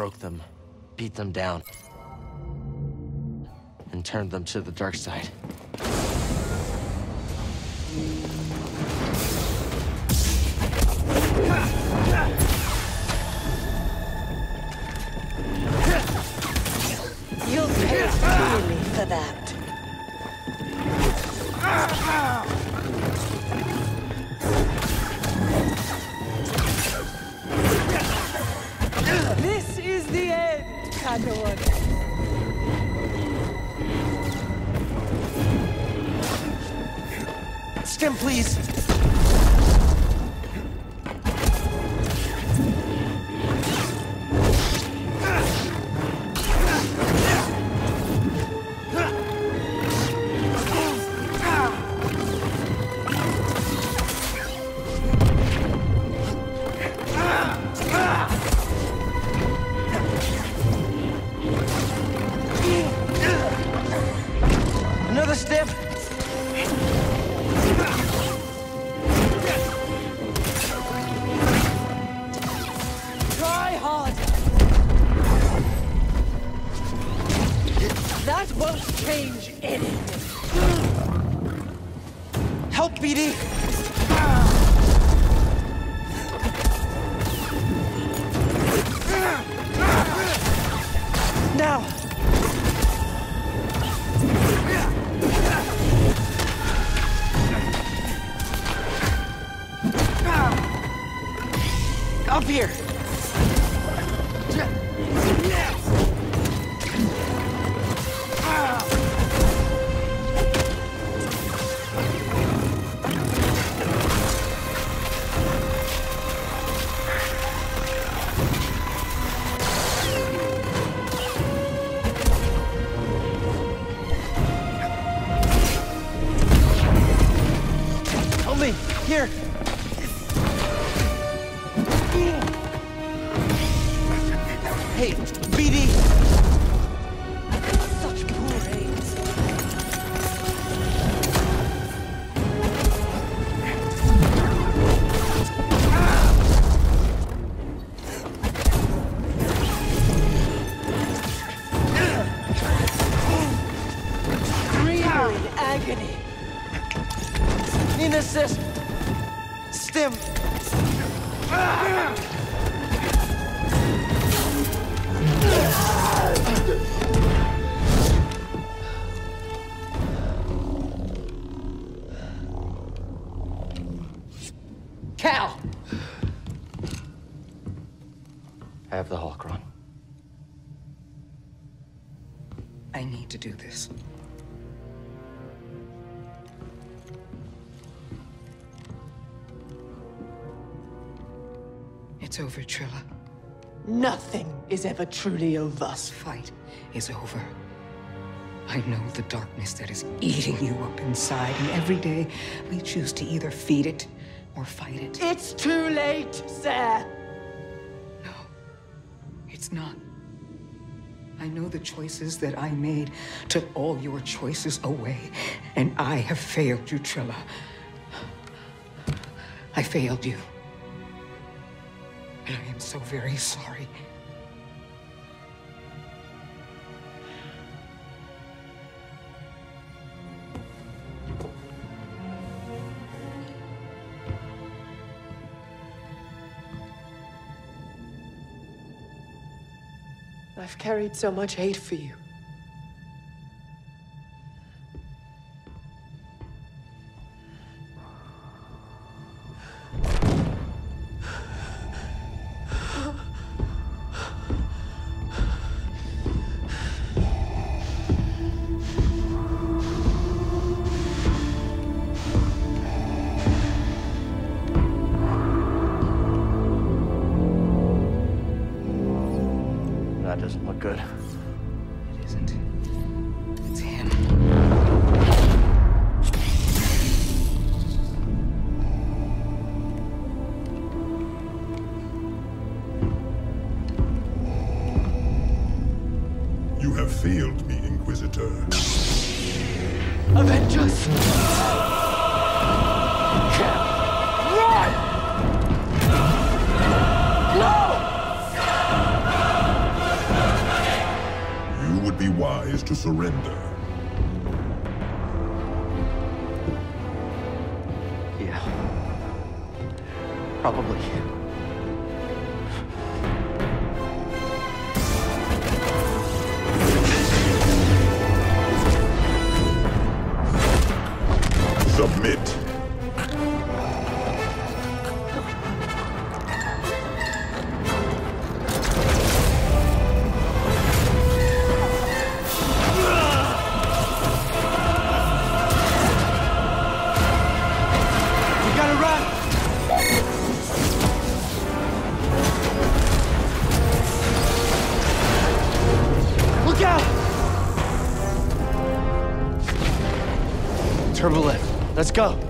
broke them, beat them down, and turned them to the dark side. You'll pay dearly for that. The end. Stim, please! Won't change anything. Help, BD! Now! Up here! Help Here! Hey, BD! Such poor aims. Agony. Need assist! Stim! Cal! I have the Holocron. I need to do this. It's over, Trilla. Nothing is ever truly over. This fight is over. I know the darkness that is eating you up inside, and every day we choose to either feed it or fight it. It's too late, sir. No, it's not. I know the choices that I made took all your choices away, and I have failed you, Trilla. I failed you. I am so very sorry. I've carried so much hate for you. Doesn't look good. It isn't. It's him. You have failed me, Inquisitor. Avengers! Run! Wise to surrender. Yeah. Probably. Submit. Turbo lift. Let's go.